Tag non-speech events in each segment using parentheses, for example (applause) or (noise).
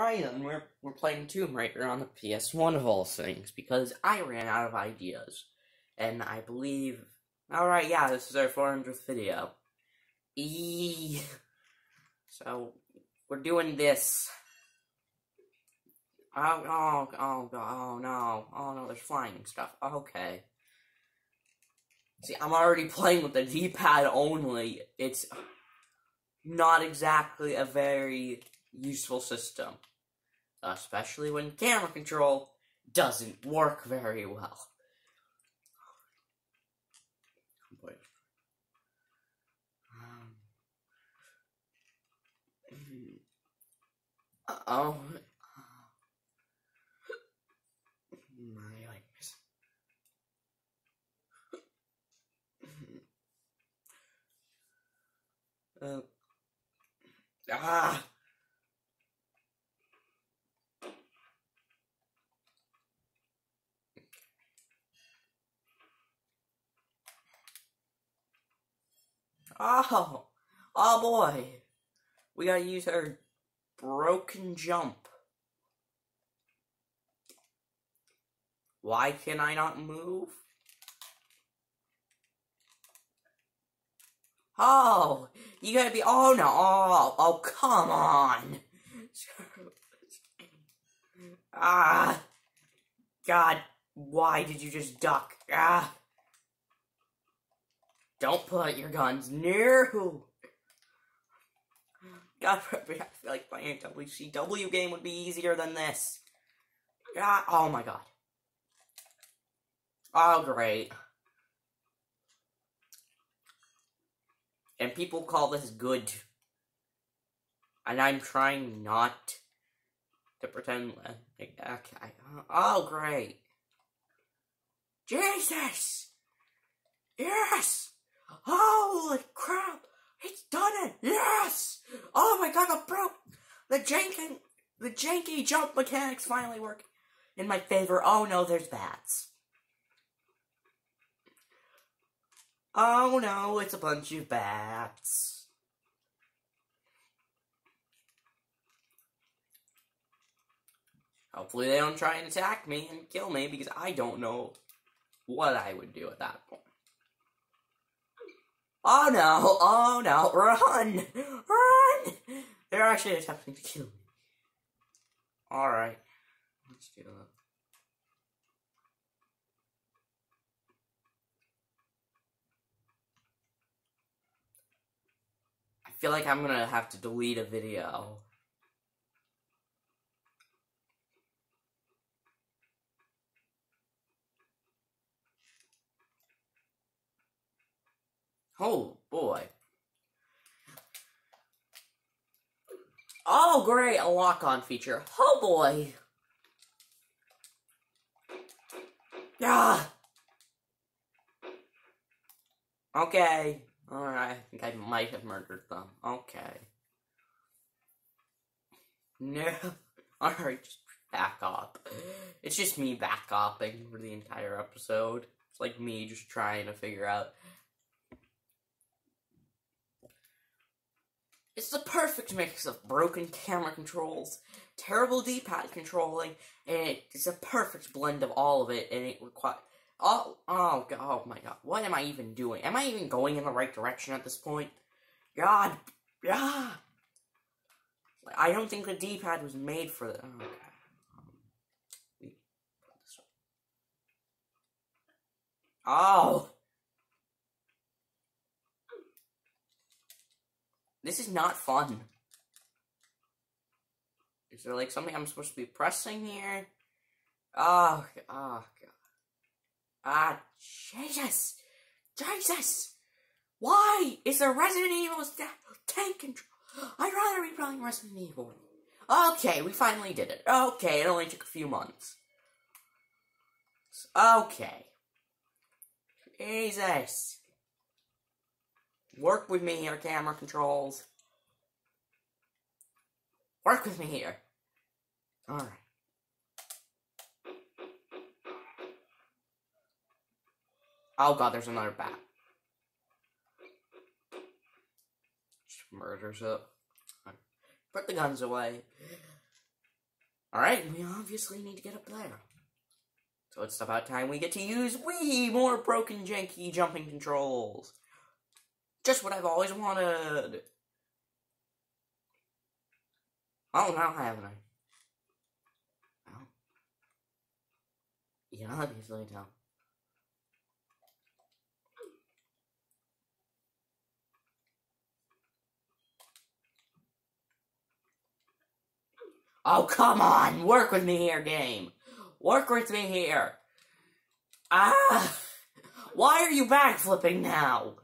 And we're, we're playing Tomb Raider on the PS1 of all things, because I ran out of ideas. And I believe... Alright, yeah, this is our 400th video. E. So, we're doing this. Oh, oh, oh, oh, no. Oh, no, there's flying stuff. Okay. See, I'm already playing with the D-pad only. It's not exactly a very useful system. Especially when camera control doesn't work very well. Um, oh. My legs. Uh, ah! Oh, oh boy. We gotta use our broken jump. Why can I not move? Oh, you gotta be, oh no, oh, oh, come on. ah, God, why did you just duck? Ah. Don't put your guns near who. God, I feel like playing a WCW game would be easier than this. God, oh my god. Oh, great. And people call this good. And I'm trying not to pretend like, okay. Oh, great. Jesus! Yes! Holy crap! It's done it! Yes! Oh my god, the bro! The janky, the janky jump mechanics finally work in my favor. Oh no, there's bats. Oh no, it's a bunch of bats. Hopefully they don't try and attack me and kill me because I don't know what I would do at that point. Oh no, oh no, run! Run! They're actually attempting to kill me. Alright, let's do that. I feel like I'm gonna have to delete a video. Oh, boy. Oh, great, a lock-on feature. Oh, boy. Yeah. Okay. Alright, I think I might have murdered them. Okay. No. (laughs) Alright, just back up. It's just me back upping for the entire episode. It's like me just trying to figure out It's the perfect mix of broken camera controls, terrible D-pad controlling, and it's a perfect blend of all of it, and it requires... Oh, oh, oh my god, what am I even doing? Am I even going in the right direction at this point? God, yeah. I don't think the D-pad was made for. Oh, okay. Um, oh! This is not fun. Is there like something I'm supposed to be pressing here? Oh, oh god. Ah, Jesus! Jesus! Why is there Resident Evil tank control? I'd rather be playing Resident Evil. Okay, we finally did it. Okay, it only took a few months. Okay. Jesus. Work with me here, camera controls. Work with me here. Alright. Oh god, there's another bat. Just murders it. Put the guns away. Alright, we obviously need to get up there. So it's about time we get to use wee more broken janky jumping controls. Just what I've always wanted. Oh, now haven't I? Oh. Yeah, obviously tell. Oh, come on! Work with me here, game! Work with me here! Ah! Why are you backflipping now?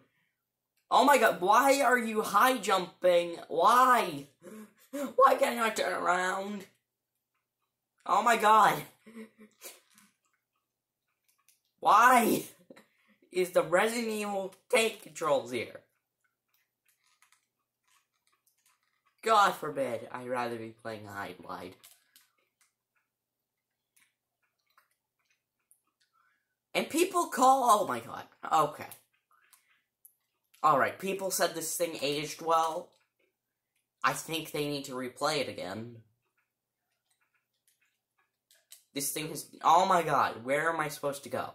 Oh my god, why are you high jumping? Why? Why can't I turn around? Oh my god. Why is the Resident Evil tank controls here? God forbid I'd rather be playing hide wide. And people call, oh my god, okay. Alright, people said this thing aged well. I think they need to replay it again. This thing has, oh my god, where am I supposed to go?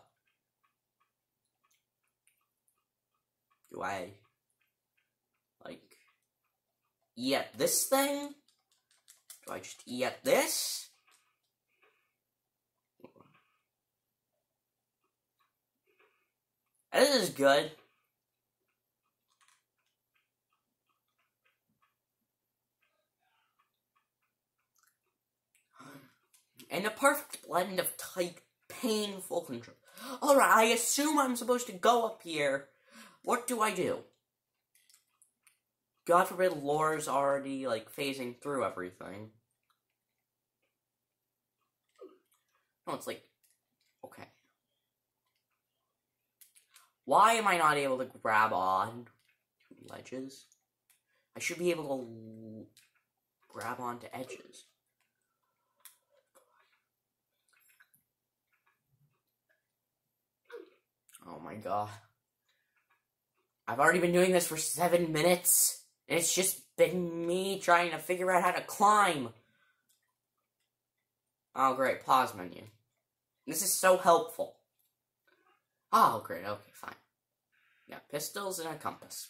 Do I, like, eat this thing? Do I just eat this? This is good. And a perfect blend of tight, painful control. Alright, I assume I'm supposed to go up here. What do I do? God forbid Laura's already, like, phasing through everything. No, it's like, okay. Why am I not able to grab on ledges? I should be able to grab onto edges. Oh my god. I've already been doing this for seven minutes, and it's just been me trying to figure out how to climb. Oh, great. Pause menu. This is so helpful. Oh, great. Okay, fine. Yeah, pistols and a compass.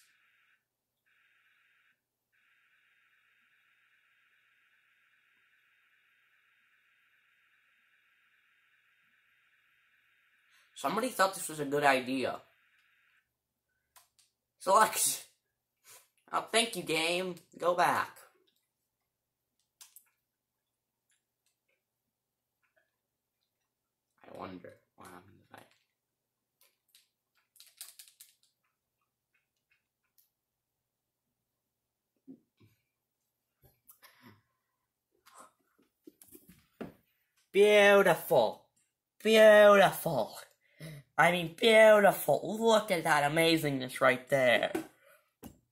Somebody thought this was a good idea. Select. (laughs) Oh, thank you, game. Go back. I wonder what happens if I... Beautiful. Beautiful. I mean, beautiful. Look at that amazingness right there.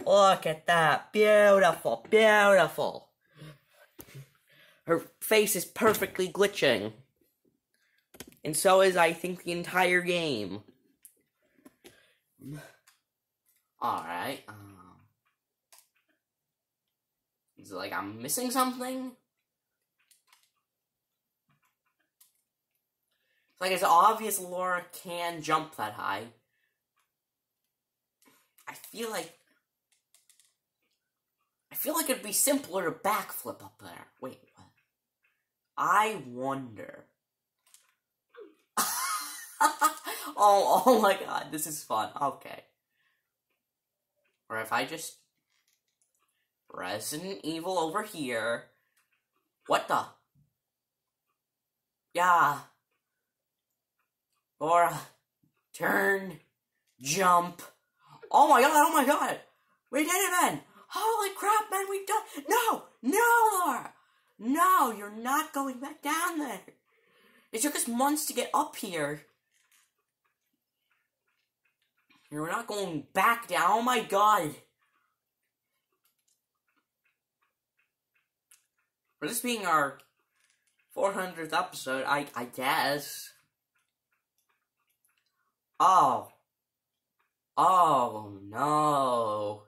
Look at that. Beautiful. Beautiful. Her face is perfectly glitching. And so is, I think, the entire game. Alright. Um, is it like I'm missing something? Like, it's obvious Laura can jump that high. I feel like... I feel like it'd be simpler to backflip up there. Wait, what? I wonder... (laughs) oh, oh my god, this is fun. Okay. Or if I just... Resident Evil over here. What the? Yeah. Laura, turn, jump. Oh my god, oh my god. We did it, man. Holy crap, man, we done. No, no, Laura. No, you're not going back down there. It took us months to get up here. You're not going back down. Oh my god. For this being our 400th episode, I, I guess. Oh. Oh, no.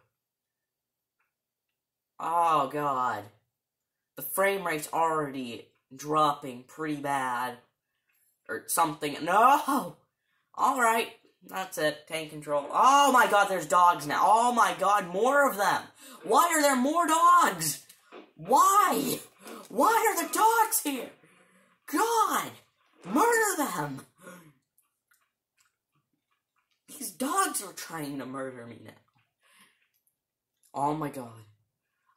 Oh, God. The frame rate's already dropping pretty bad. Or something. No! Alright, that's it. Tank control. Oh my god, there's dogs now. Oh my god, more of them. Why are there more dogs? Why? Why are the dogs here? God! Murder them! These dogs are trying to murder me now. Oh my god.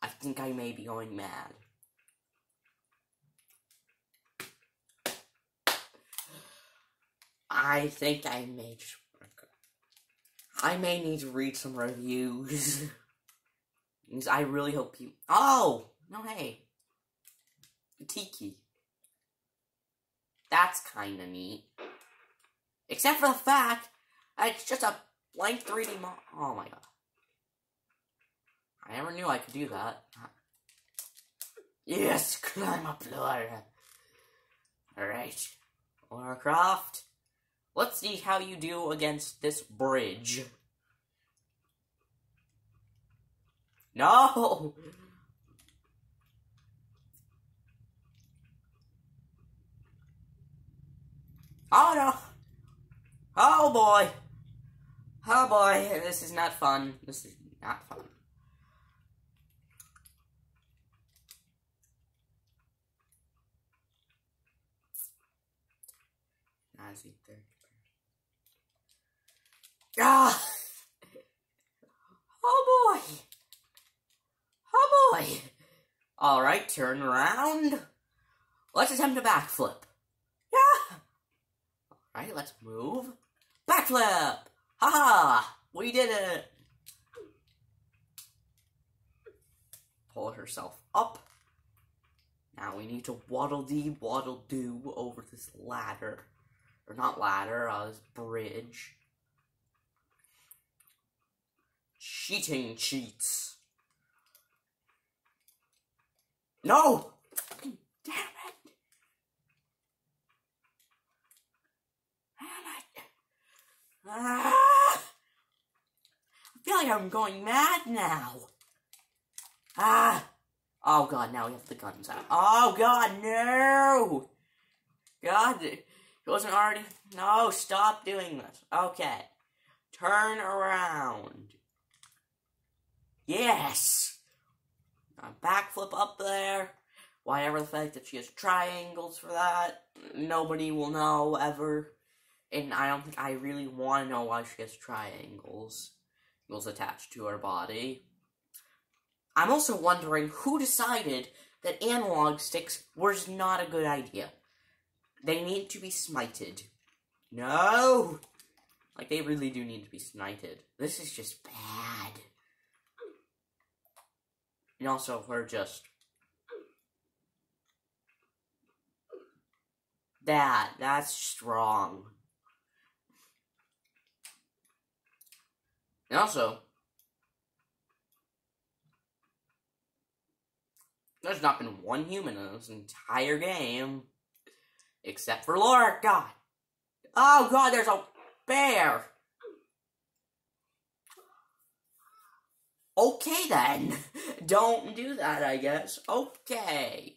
I think I may be going mad. I think I may just. I may need to read some reviews. (laughs) I really hope you. Oh! No, hey. Tiki. That's kinda neat. Except for the fact it's just a blank 3D model. Oh my god. I never knew I could do that. Yes, climb up, Laura. Alright. Lara Croft. Let's see how you do against this bridge. No! Oh no! Oh boy! Oh boy, this is not fun. This is not fun. Ah! (laughs) Oh boy! Oh boy! Alright, turn around. Let's attempt a backflip. Yeah! Alright, let's move. Backflip! Haha! We did it! Pull herself up. Now we need to waddle dee waddle do over this ladder. Or not ladder, uh, this bridge. Cheating cheats. No! Damn it! Damn it! Ah! Like I'm going mad now. Ah! Oh god, now we have the guns out. Oh god, no! God, it wasn't already. No, stop doing this. Okay. Turn around. Yes! Backflip up there. Whatever the fact that she has triangles for that, nobody will know ever. And I don't think I really want to know why she has triangles. Angles attached to her body. I'm also wondering who decided that analog sticks was not a good idea. They need to be smited. No! Like, they really do need to be smited. This is just bad. And also, we're just. That, that's strong. And also, there's not been one human in this entire game. Except for Laura. God. Oh, God, there's a bear. Okay, then. (laughs) Don't do that, I guess. Okay.